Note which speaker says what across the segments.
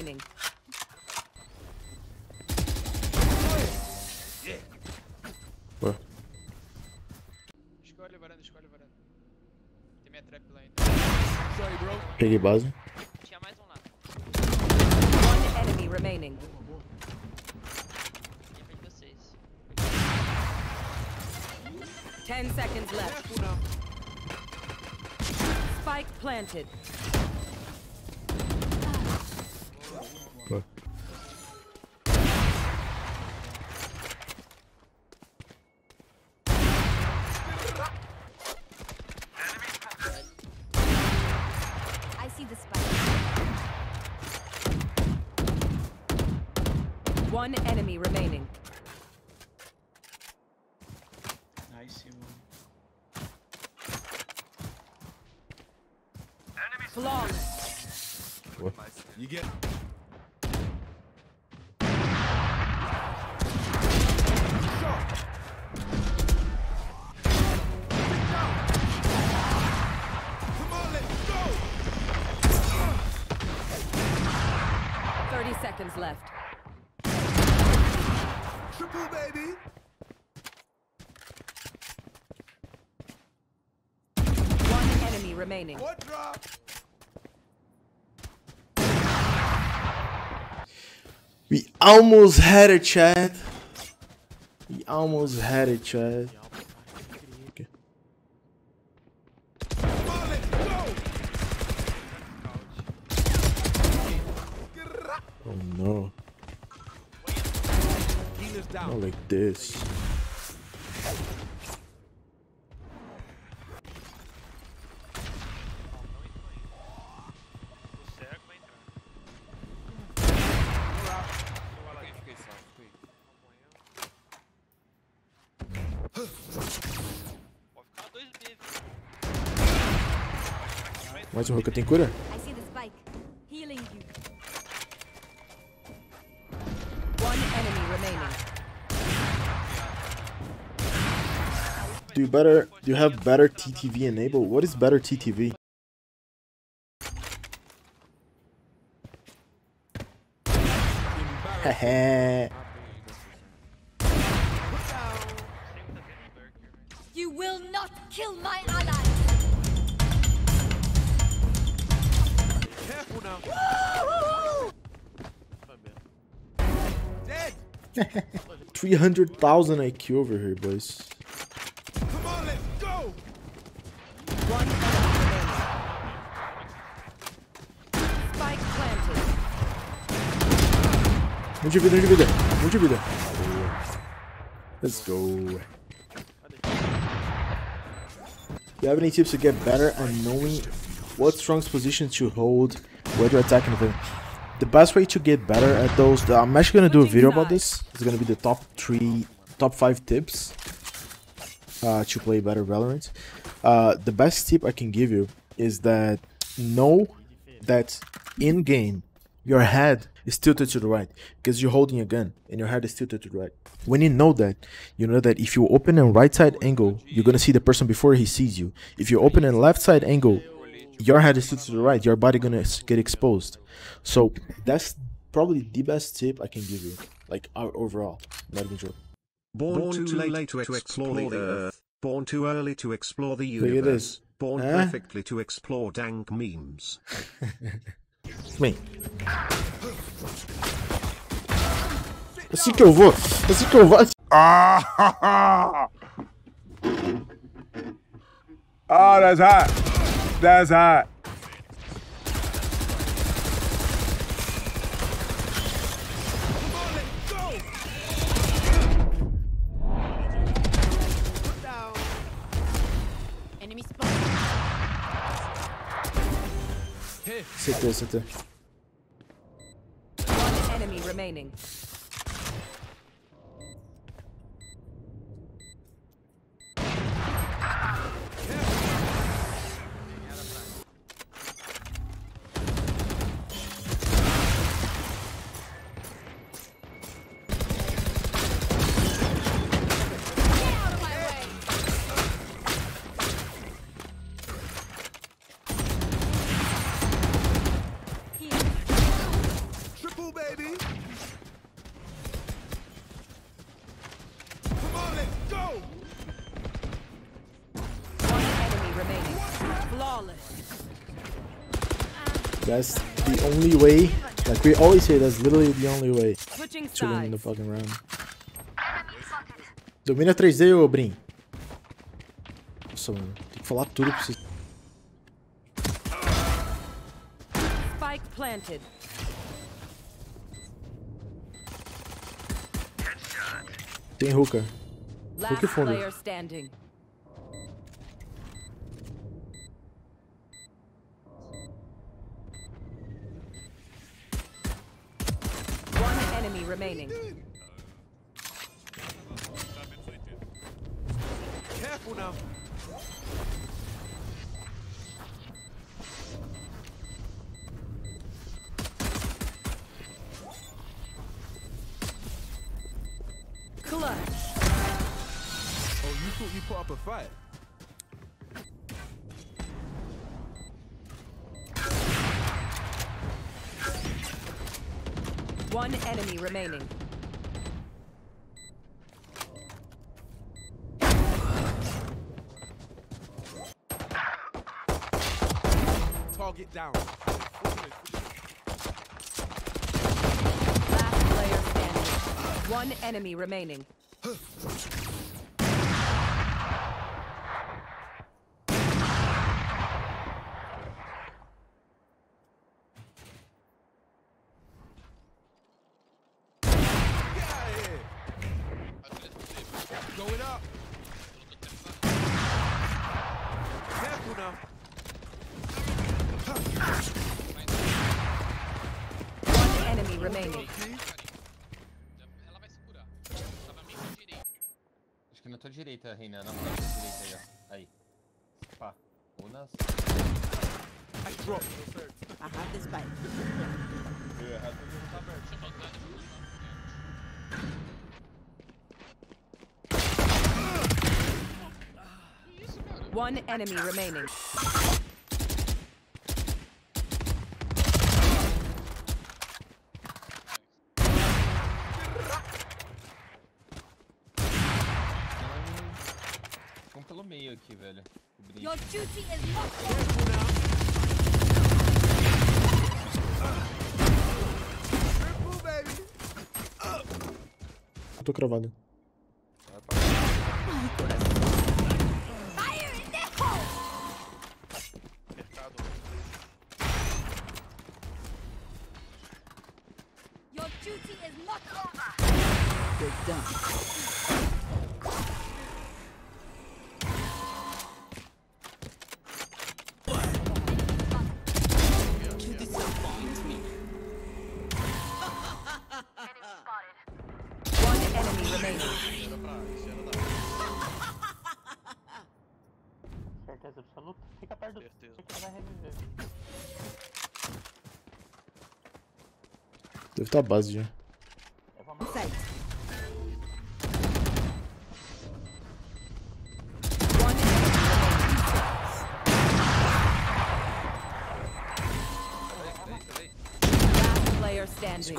Speaker 1: remaining.
Speaker 2: Ué.
Speaker 3: Escolhe a varanda, escolhe a varanda. Tem minha trap lá ainda.
Speaker 2: Peguei base.
Speaker 4: Tinha mais um lá.
Speaker 1: One enemy remaining. Ten seconds left. Spike planted. Flawless.
Speaker 5: You get Come on, let's!
Speaker 1: Thirty seconds left.
Speaker 5: Triple baby!
Speaker 1: One enemy remaining.
Speaker 5: What drop?
Speaker 2: We almost had it, Chad. We almost had it, Chad. Oh no. Not like this.
Speaker 4: Pode ficar dois B.
Speaker 2: Mais um Ruka tem cura?
Speaker 6: I see the spike. Healing you.
Speaker 1: One enemy remaining.
Speaker 2: Do you better do you have BetterTTV enabled? What is BetterTTV? Hehe.
Speaker 6: You will not kill my ally.
Speaker 5: Careful now. Dead!
Speaker 2: 300,000 IQ over here, boys.
Speaker 5: Come on, let's go!
Speaker 1: One enemy remaining. Spike planted.
Speaker 2: De vida, de vida. De vida. Let's go. Do you have any tips to get better at knowing what strong positions to hold, where to attack and defend? The best way to get better at those, I'm actually gonna do a video about this. It's gonna be the top three, top five tips uh, to play better Valorant. Uh, the best tip I can give you is that know that in game your head is tilted to the right because you're holding a gun and your head is tilted to the right. When you know that, you know that if you open a right side angle, you're gonna see the person before he sees you. If you open a left side angle, your head is tilted to the right. Your body gonna get exposed. So that's probably the best tip I can give you, like uh, overall. Not even joking.
Speaker 7: Born, too, late, to, explore, the earth. Born too early to explore the
Speaker 2: Look at
Speaker 7: universe.
Speaker 2: this.
Speaker 7: Born
Speaker 2: Huh?
Speaker 7: perfectly to explore dank memes.
Speaker 2: Vem. Assim que eu vou. Assim que eu vou.
Speaker 8: Ah, oh, that's hot. That's hot.
Speaker 5: Come on, let's go! Put down.
Speaker 6: Enemy spot.
Speaker 2: CT, CT.
Speaker 1: One enemy remaining.
Speaker 2: That's the only way. Like we always say, that's literally the only way to win the fucking round. Domina 3D, ô Brim. Nossa, mano. Tem que falar tudo pra vocês.
Speaker 1: Spike planted.
Speaker 2: Tem hooker.
Speaker 1: Last
Speaker 2: que fundo.
Speaker 1: player standing. One enemy remaining.
Speaker 5: Careful now.
Speaker 1: Clutch.
Speaker 5: Oh, you thought you put up a fight?
Speaker 1: One enemy remaining.
Speaker 5: Target down.
Speaker 1: Last player standing. One enemy remaining.
Speaker 5: Going up. Careful now.
Speaker 1: One enemy remaining.
Speaker 9: Acho que na tua direita, Reina. Na tua direita aí, ó. Aí. Pá. Unas.
Speaker 5: I dropped.
Speaker 6: I have this bike.
Speaker 9: Eu errado. Deixa eu botar, deixa eu.
Speaker 1: One enemy remaining.
Speaker 9: Vamos pelo meio aqui, velho.
Speaker 6: Your duty is not
Speaker 5: Careful now. Triple, baby.
Speaker 2: Eu tô cravado.
Speaker 6: fire
Speaker 2: Deve estar tá base já.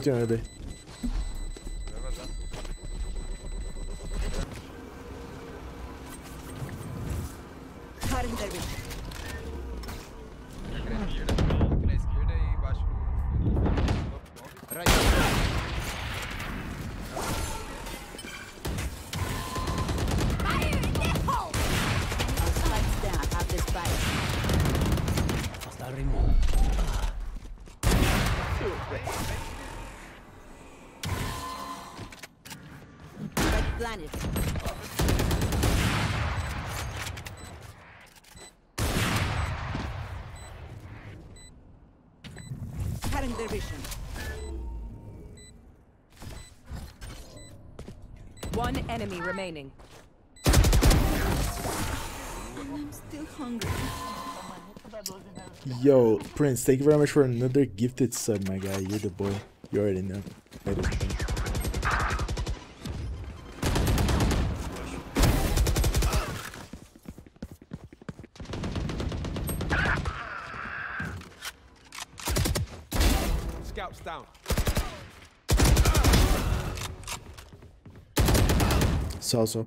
Speaker 2: coglione dai.
Speaker 6: Cutting their planet. Cutting their vision.
Speaker 1: One enemy remaining.
Speaker 6: I'm still hungry.
Speaker 2: Yo, Prince, thank you very much for another gifted sub, my guy. You're the boy. You already know.
Speaker 5: Down.
Speaker 2: Salso.